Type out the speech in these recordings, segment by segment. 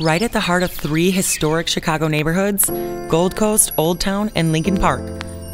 Right at the heart of three historic Chicago neighborhoods Gold Coast, Old Town, and Lincoln Park,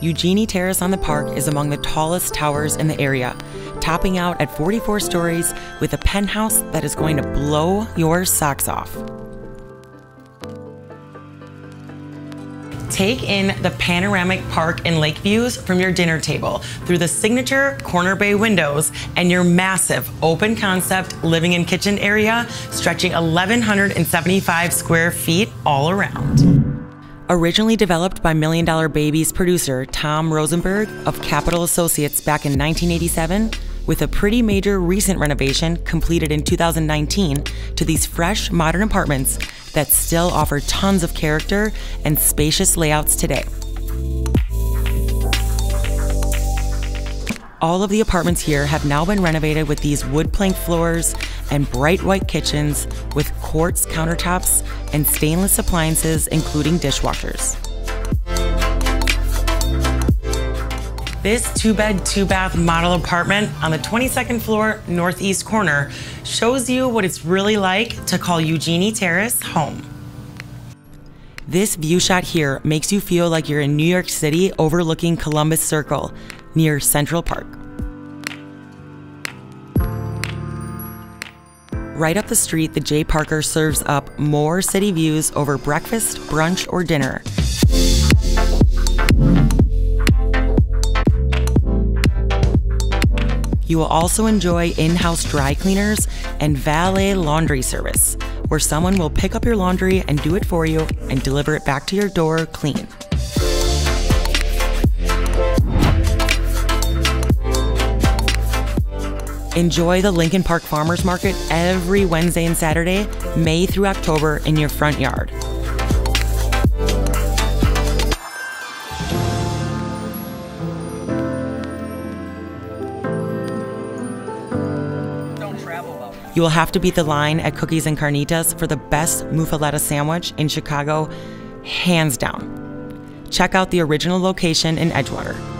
Eugenie Terrace on the Park is among the tallest towers in the area, topping out at 44 stories with a penthouse that is going to blow your socks off. Take in the panoramic park and lake views from your dinner table through the signature corner bay windows and your massive open concept living and kitchen area stretching 1,175 square feet all around. Originally developed by Million Dollar Babies producer Tom Rosenberg of Capital Associates back in 1987, with a pretty major recent renovation completed in 2019 to these fresh, modern apartments that still offer tons of character and spacious layouts today. All of the apartments here have now been renovated with these wood plank floors and bright white kitchens with quartz countertops and stainless appliances, including dishwashers. This two bed, two bath model apartment on the 22nd floor, northeast corner, shows you what it's really like to call Eugenie Terrace home. This view shot here makes you feel like you're in New York City overlooking Columbus Circle near Central Park. Right up the street, the J. Parker serves up more city views over breakfast, brunch, or dinner. You will also enjoy in house dry cleaners and valet laundry service, where someone will pick up your laundry and do it for you and deliver it back to your door clean. Enjoy the Lincoln Park Farmers Market every Wednesday and Saturday, May through October, in your front yard. You will have to beat the line at Cookies and Carnitas for the best muffaletta sandwich in Chicago, hands down. Check out the original location in Edgewater.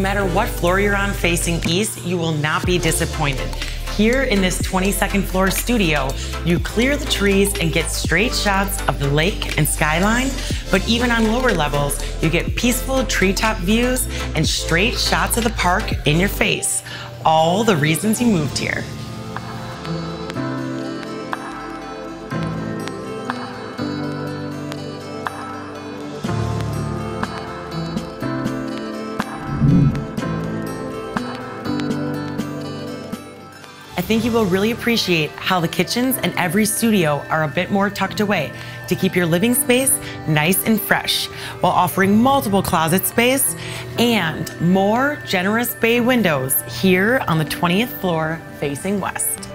Matter what floor you're on facing east, you will not be disappointed. Here in this 22nd floor studio, you clear the trees and get straight shots of the lake and skyline. But even on lower levels, you get peaceful treetop views and straight shots of the park in your face. All the reasons you moved here. Think you will really appreciate how the kitchens and every studio are a bit more tucked away to keep your living space nice and fresh while offering multiple closet space and more generous bay windows here on the 20th floor facing west.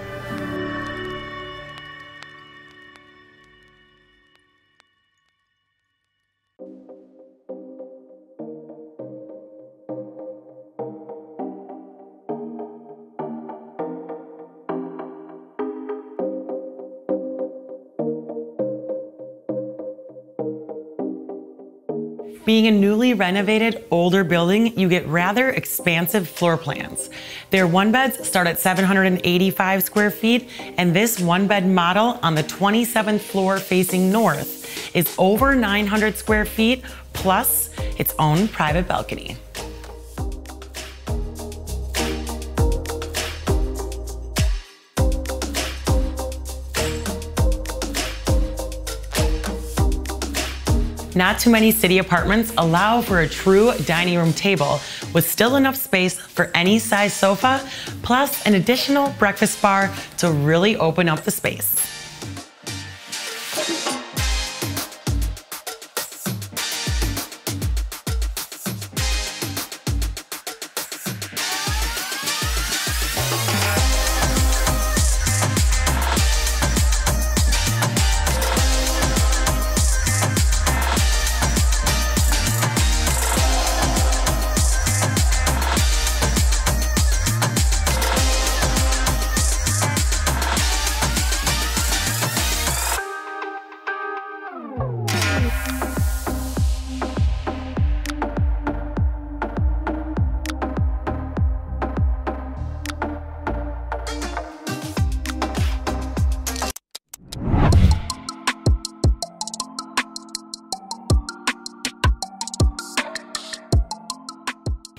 Being a newly renovated older building, you get rather expansive floor plans. Their one beds start at 785 square feet, and this one bed model on the 27th floor facing north is over 900 square feet plus its own private balcony. Not too many city apartments allow for a true dining room table with still enough space for any size sofa, plus an additional breakfast bar to really open up the space.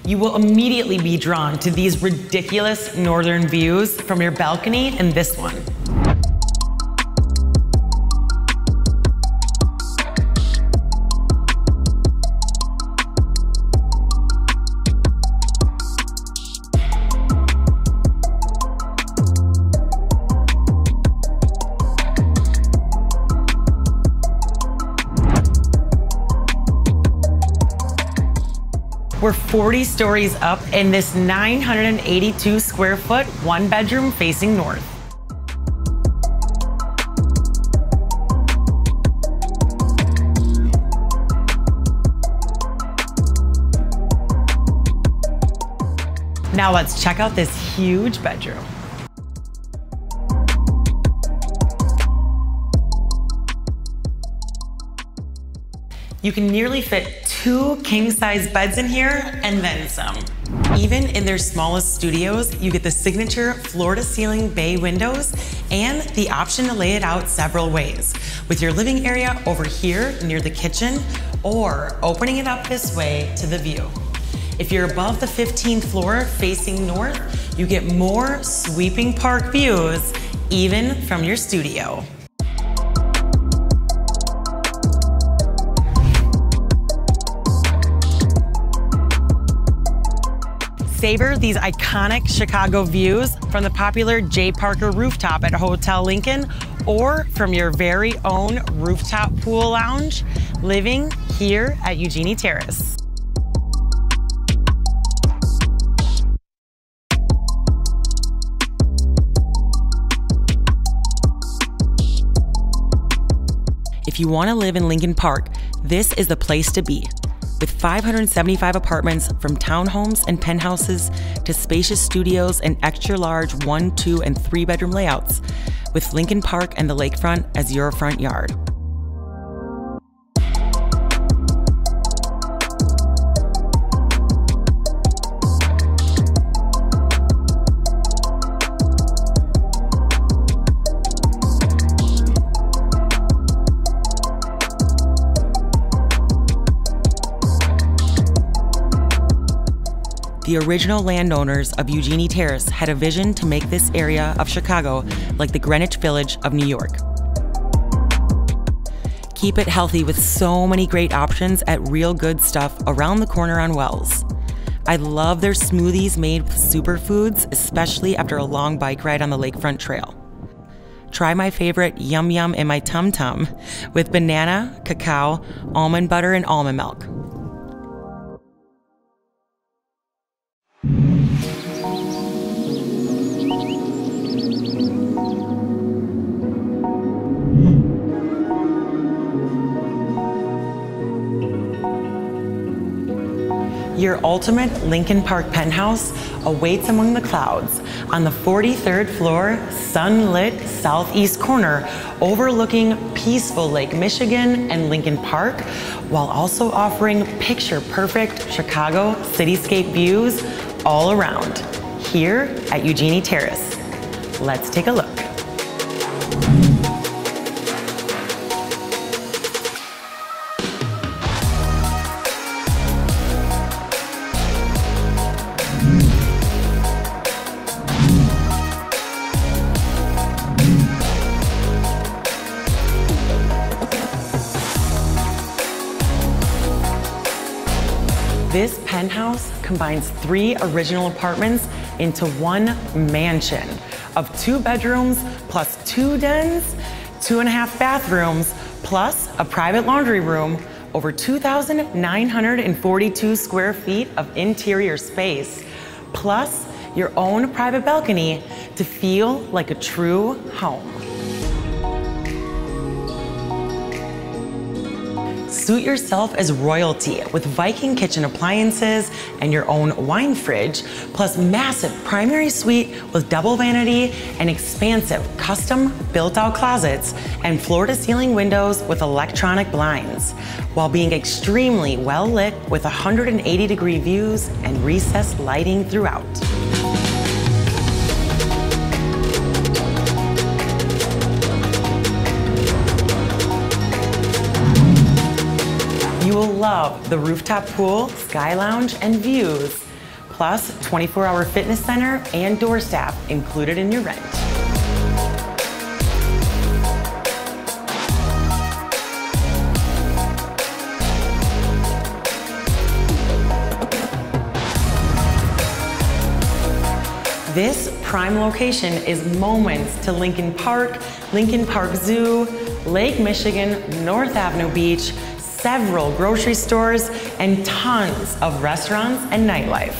You will immediately be drawn to these ridiculous northern views from your balcony and this one. 40 stories up in this 982 square foot, one bedroom facing north. Now let's check out this huge bedroom. You can nearly fit two king size beds in here and then some. Even in their smallest studios, you get the signature floor to ceiling bay windows and the option to lay it out several ways, with your living area over here near the kitchen or opening it up this way to the view. If you're above the 15th floor facing north, you get more sweeping park views even from your studio. Savor these iconic Chicago views from the popular J. Parker rooftop at Hotel Lincoln or from your very own rooftop pool lounge living here at Eugenie Terrace. If you want to live in Lincoln Park, this is the place to be with 575 apartments from townhomes and penthouses to spacious studios and extra large one, two, and three bedroom layouts, with Lincoln Park and the lakefront as your front yard. The original landowners of Eugenie Terrace had a vision to make this area of Chicago like the Greenwich Village of New York. Keep it healthy with so many great options at Real Good Stuff around the corner on Wells. I love their smoothies made with superfoods, especially after a long bike ride on the lakefront trail. Try my favorite Yum Yum in my Tum Tum with banana, cacao, almond butter, and almond milk. Your ultimate Lincoln Park penthouse awaits among the clouds on the 43rd floor, sunlit southeast corner, overlooking peaceful Lake Michigan and Lincoln Park, while also offering picture perfect Chicago cityscape views all around here at Eugenie Terrace. Let's take a look. Penthouse combines three original apartments into one mansion of two bedrooms plus two dens, two and a half bathrooms, plus a private laundry room, over 2,942 square feet of interior space, plus your own private balcony to feel like a true home. Suit yourself as royalty with Viking kitchen appliances and your own wine fridge, plus massive primary suite with double vanity and expansive custom built out closets and floor to ceiling windows with electronic blinds, while being extremely well lit with 180 degree views and recessed lighting throughout. Will love the rooftop pool, sky lounge, and views plus 24 hour fitness center and door staff included in your rent. This prime location is moments to Lincoln Park, Lincoln Park Zoo, Lake Michigan, North Avenue Beach, several grocery stores, and tons of restaurants and nightlife.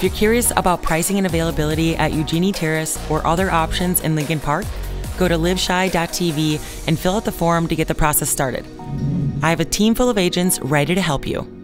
If you're curious about pricing and availability at Eugenie Terrace or other options in Lincoln Park, go to livechi.tv and fill out the form to get the process started. I have a team full of agents ready to help you.